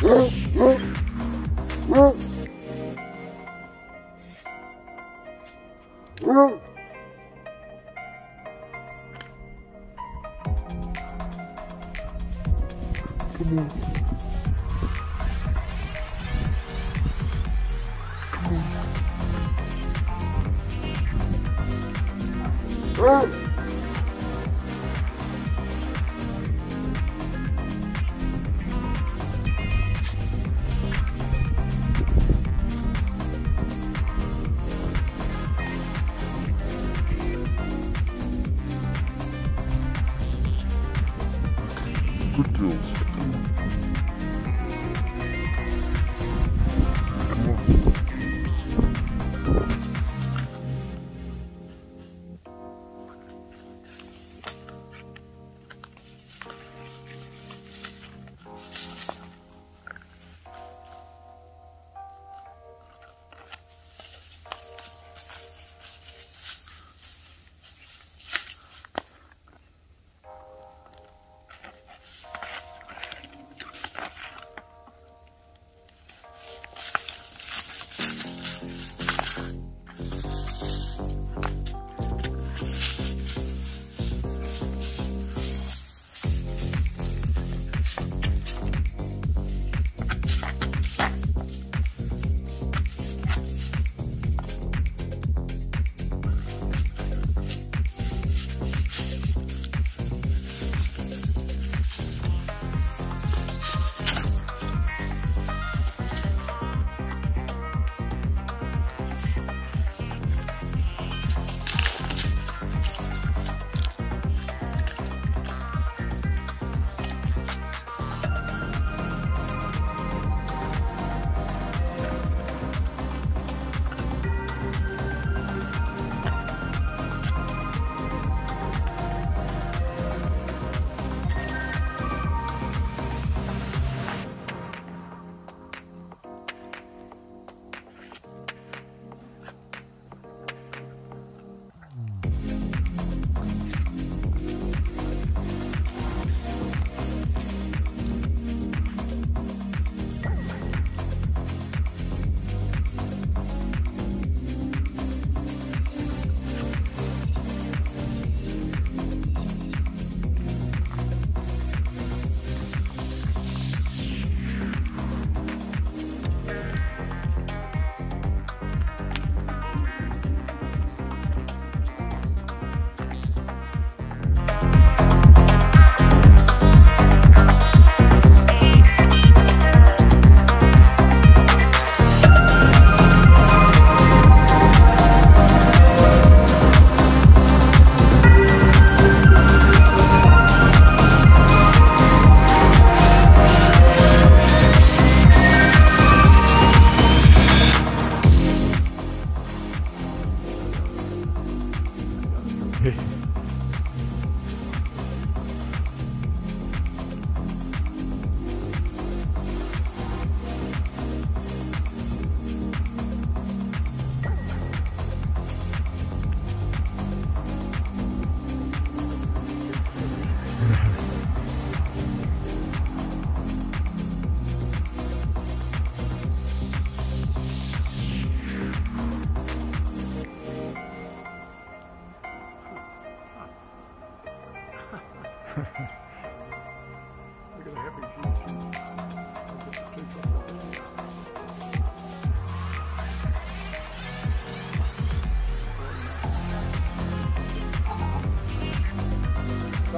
Good girls. Come good deals.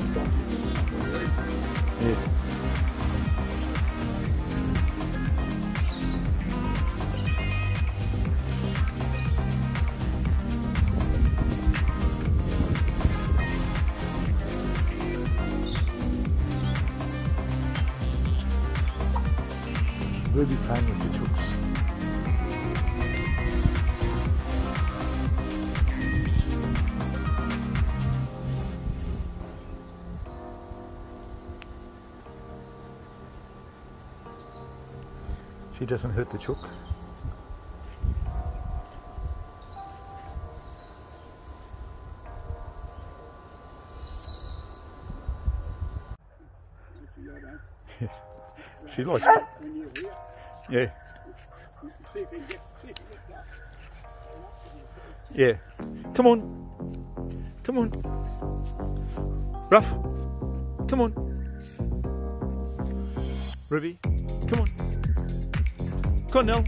예. good time with you. She doesn't hurt the chook. She likes it. Yeah. See if he can get, see if he can get that. Yeah. Come on. Come on. Ruff. Come on. Ruby. Come on. On,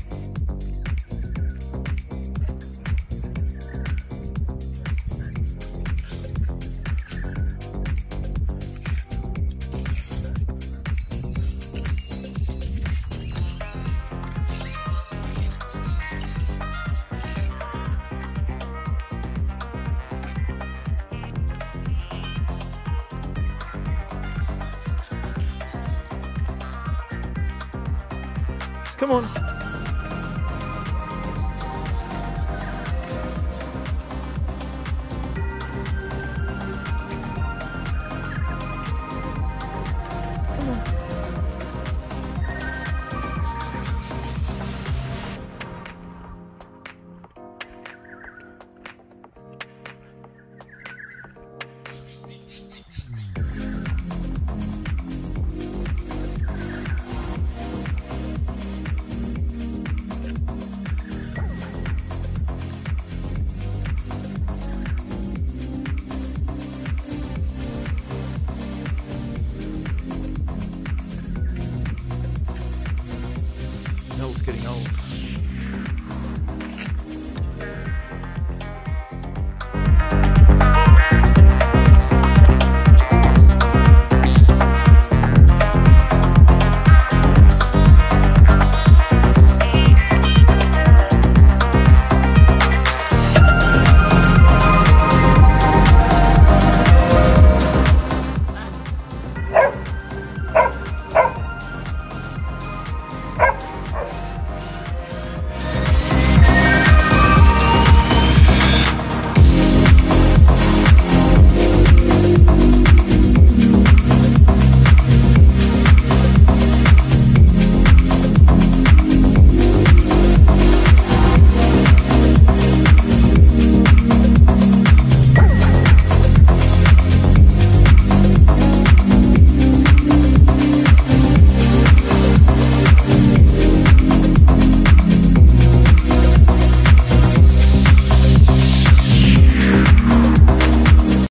Come on.